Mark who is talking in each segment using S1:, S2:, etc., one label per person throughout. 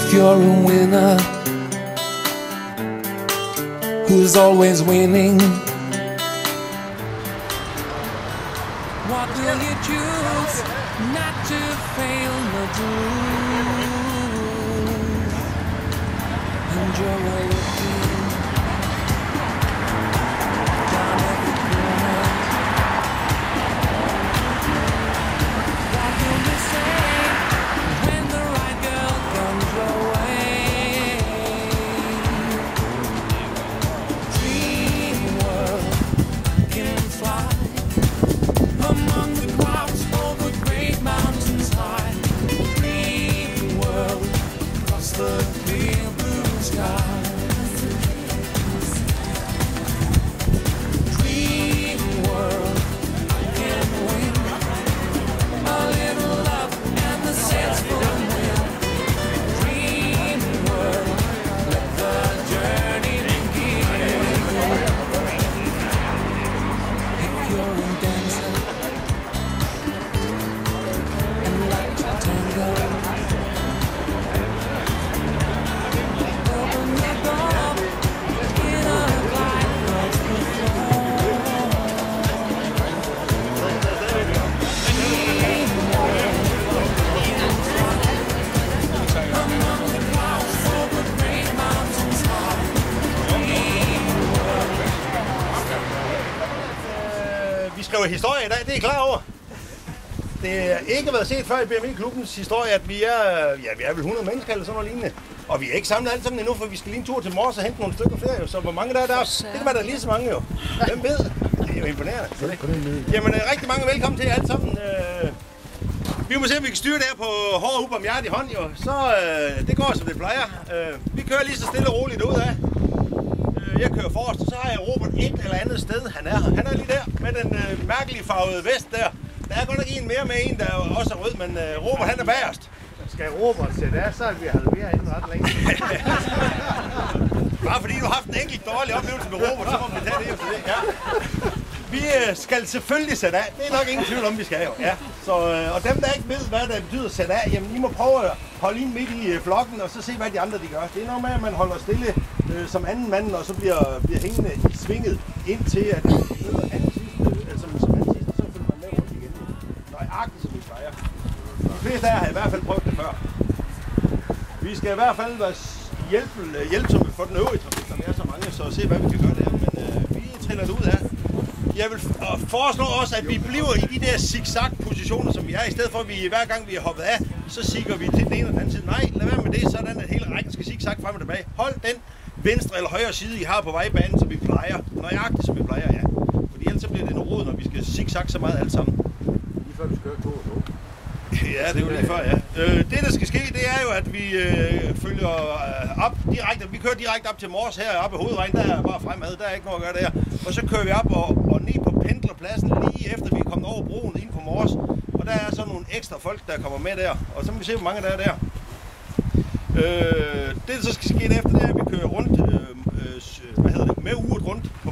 S1: If you're a winner who's always winning, what will you choose? Not to fail to lose? Enjoy never be blue sky.
S2: Historie i dag, det er I klar over. Det har ikke været set før i BMI-klubbens historie, at vi er, ja, vi er vel 100 mennesker eller sådan noget lignende. Og vi er ikke samlet alle sammen endnu, for vi skal lige en tur til Mors og hente nogle stykker flere. Jo. Så hvor mange der er der? Det kan være, der er lige så mange jo. Hvem ved? Det er jo imponerende. Jamen, øh, rigtig mange velkommen til alle sammen. Øh, vi må se, om vi kan styre det her på hård ubarmhjertig hånd, jo. Så øh, det går, som det plejer. Øh, vi kører lige så stille og roligt ud af. Jeg kører forrest, så har jeg Robert et eller andet sted. Han er. Han er lige der med den øh, mærkelige farvede vest der. Der er godt nok en mere med en, der også er rød, men øh, Robert han er bagerst.
S3: Skal Robert sætte af, så er vi halveret inden ret længe.
S2: Bare fordi du har haft en enkelt dårlig oplevelse med Robert, så må vi tage det efter det. Ja. Vi øh, skal selvfølgelig sætte af. Det er nok ingen tvivl om, vi skal jo. Ja. Så, øh, og dem, der ikke ved, hvad det betyder at sætte af, jamen I må prøve at holde ind midt i øh, flokken, og så se, hvad de andre de gør. Det er noget med, at man holder stille øh, som anden mand, og så bliver, bliver hængende i svinget, indtil at man møder anden sidste, altså som anden sidste, så følger man med rundt igen. Nøjagtigt, som vi plejer. De fleste af jer har i hvert fald prøvet det før. Vi skal i hvert fald være hjælp, hjælpe, øh, hjælpsomme for den øvrige trafik, når vi er så mange, så se hvad vi kan gøre der. Men øh, vi triller det ud af. Jeg vil foreslå også, at vi bliver i de der zigzag-positioner, som vi er, i stedet for at vi hver gang vi er hoppet af, så sigger vi til den ene og den anden side. Nej, lad være med det, sådan at hele rækken skal zigzag frem og tilbage. Hold den venstre eller højre side, I har på vejbanen, som vi plejer. Nøjagtigt, som vi plejer, ja. Fordi ellers så bliver det noget råd, når vi skal zigzag så meget alle sammen.
S3: Lige før vi skal køre to og to.
S2: Ja, det er jo lige før, ja. Øh, det, der skal ske, det er jo, at vi øh, følger øh, op direkte. Vi kører direkte op til Mors her oppe i hovedvejen. Der er bare fremad. Der er ikke noget at gøre der. Og så kører vi op og, og ned på pendlerpladsen lige efter vi er kommet over broen ind på Mors. Og der er så nogle ekstra folk, der kommer med der. Og så må vi se, hvor mange der er der. Øh, det, der så skal ske efter, det er, at vi kører rundt, øh, øh, s- hvad hedder det, med uret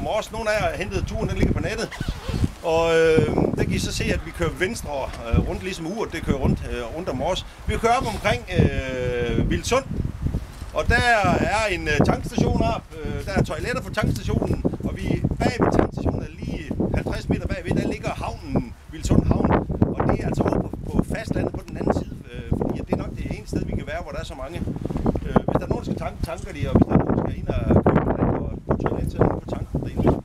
S2: rundt Mors. Nogle af jer har hentet turen, den ligger på nettet. Og øh, der kan I så se, at vi kører venstre øh, rundt, ligesom uret, det kører rundt, øh, rundt om Mors. Vi kører op omkring øh, Vildsund, og der er en øh, tankstation op. Øh, der er toiletter på tankstationen, og vi bag ved tankstationen er lige 50 meter bagved, der ligger havnen, Vildsund Havn. Og det er altså over på, på fastlandet på den anden side, øh, fordi det er nok det eneste sted, vi kan være, hvor der er så mange. Øh, hvis der er nogen, der skal tanke, tanker de, og hvis der er nogen, der skal ind og købe toilet, det på tanken derinde.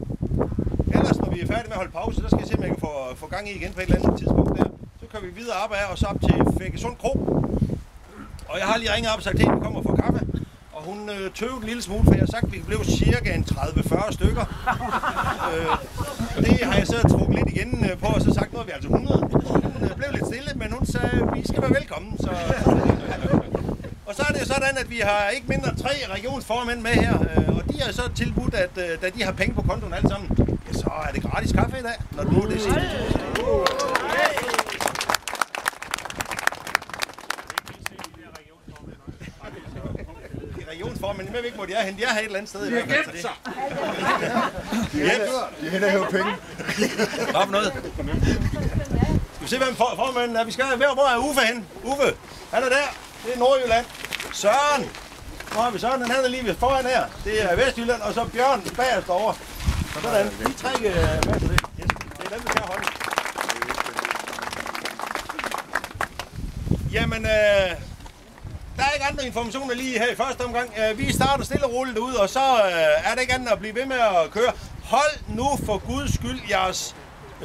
S2: Ellers, når vi er færdige med at holde pause, så skal jeg se, om jeg kan få, få gang i igen på et eller andet tidspunkt der. Så kører vi videre op af og så op til Fækkesund Kro. Og jeg har lige ringet op og sagt til at vi kommer får kaffe. Og hun øh, tøvede en lille smule, for jeg har sagt, at vi blev cirka en 30-40 stykker. øh, det har jeg så trukket lidt igen øh, på, og så sagt, nu er vi altså 100. Hun øh, blev lidt stille, men hun sagde, at vi skal være velkommen. Så, og så er det sådan, at vi har ikke mindre tre regionsformænd med her, øh, og har så tilbudt, at øh, da de har penge på kontoen alle sammen, ja, så er det gratis kaffe i dag, når nu er det sidste. Regionsformænd, jeg ved ikke, hvor de er henne. De er her et eller andet sted. De har gemt sig.
S3: De henter jo penge.
S2: Hvad for noget? Skal vi se, hvem for, formanden er? Vi skal, hvor, hvor er Uffe henne? Uffe, han er der. Det er Nordjylland. Søren. Nu har vi Søren, han er lige ved foran her. Det er Vestjylland, og så Bjørn bagerst over. Sådan. De tre øh, med det. Det er dem, vi kan holde. Jamen, øh, der er ikke andre informationer lige her i første omgang. Øh, vi starter stille og roligt ud, og så øh, er der ikke andet at blive ved med at køre. Hold nu for guds skyld jeres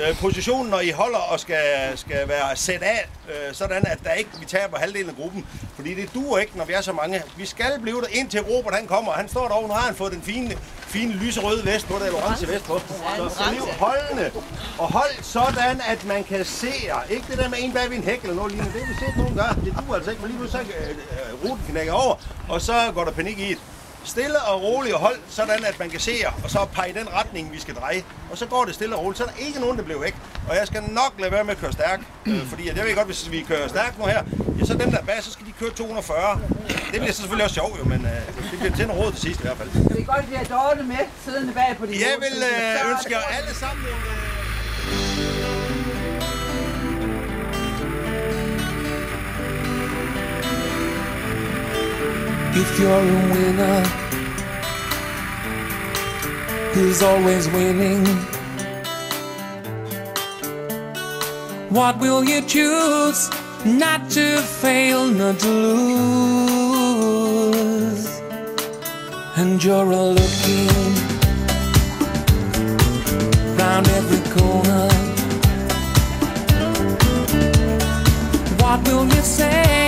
S2: øh, position, når I holder og skal, skal være sat af, øh, sådan at der ikke vi taber halvdelen af gruppen. Fordi det duer ikke, når vi er så mange. Vi skal blive der indtil Robert han kommer. Han står derovre, nu har han fået den fine, fine lyserøde vest på, der er orange vest på. Så, så liv holdende. Og hold sådan, at man kan se jer. Ikke det der med en bag ved en hæk eller noget lignende. Det har vi set nogen gøre. Det duer altså ikke, men lige nu så øh, øh, ruten knækker over, og så går der panik i det. Stille og roligt og hold, sådan at man kan se jer, og så pege i den retning, vi skal dreje. Og så går det stille og roligt, så er der ikke nogen, der bliver væk. Og jeg skal nok lade være med at køre stærk, øh, fordi at jeg ved godt, hvis vi kører stærkt nu her, ja, så dem der er bag, så skal de køre 240. Det bliver så selvfølgelig også sjovt, jo, men øh, det bliver til en råd til sidst i hvert fald.
S4: Det er godt, at vi har Dorte med, siddende bag på de
S2: Jeg vil øh, ønske jer alle sammen en... Øh,
S1: If you're a winner who's always winning, what will you choose? Not to fail, not to lose. And you're a looking round every corner. What will you say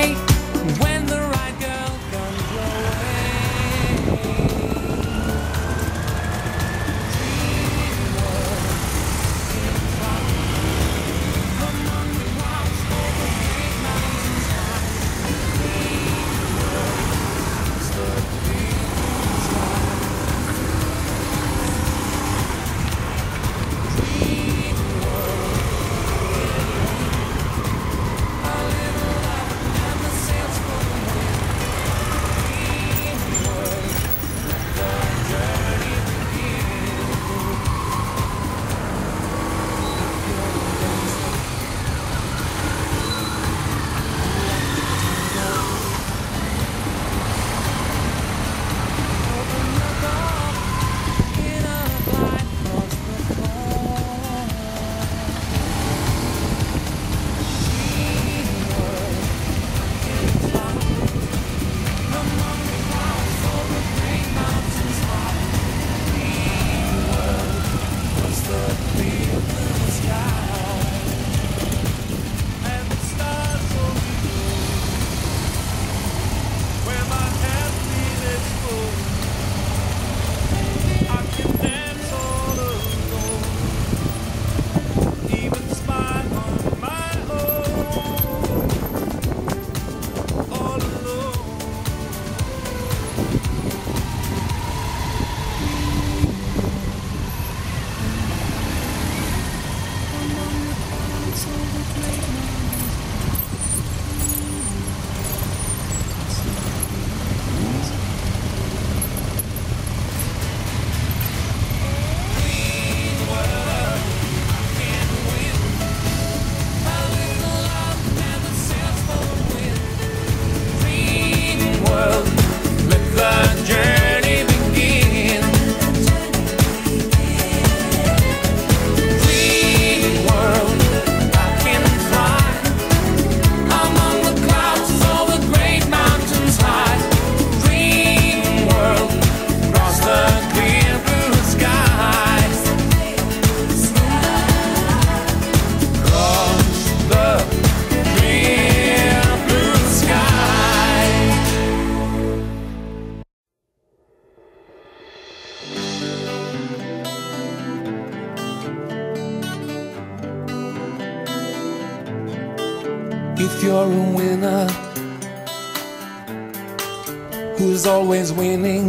S1: always winning,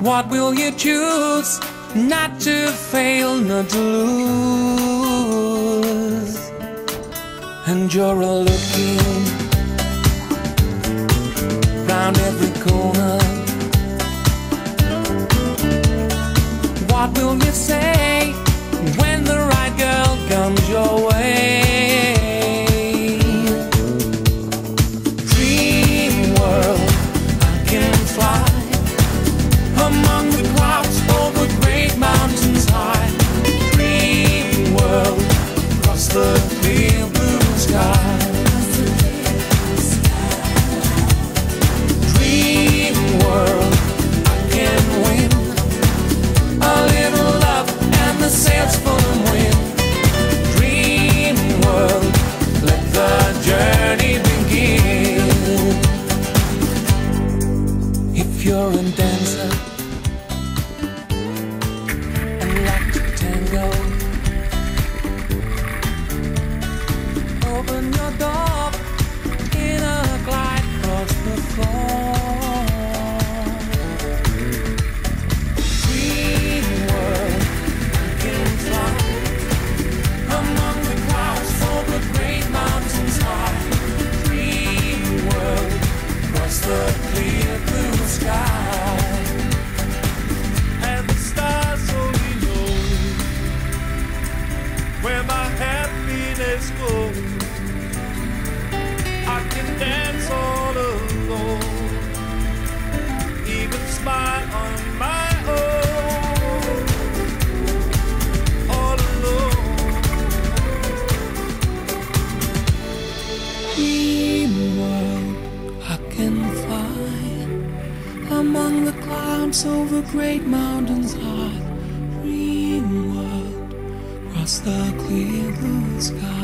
S1: what will you choose? Not to fail, not to lose. And you're looking round every corner. What will you say dance over great mountains high, world, across the clear blue sky.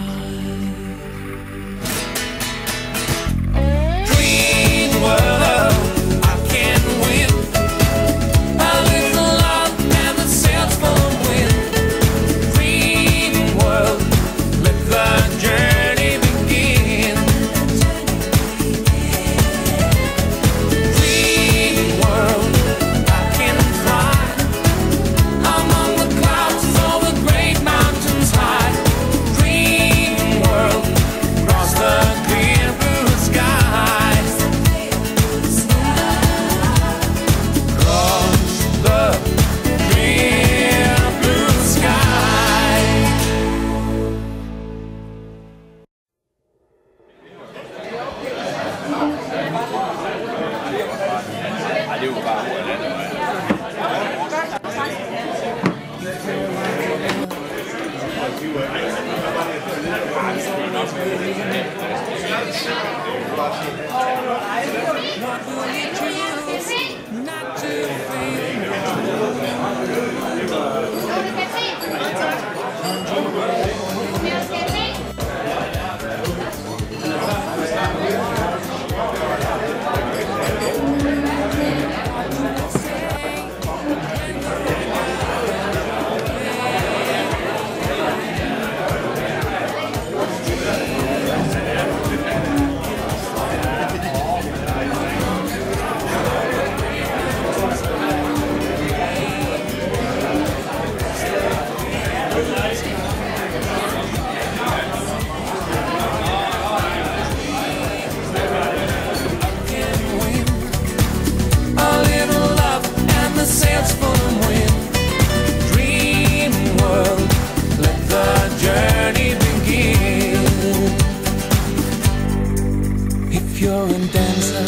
S1: pure and dancer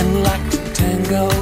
S1: and like to tango.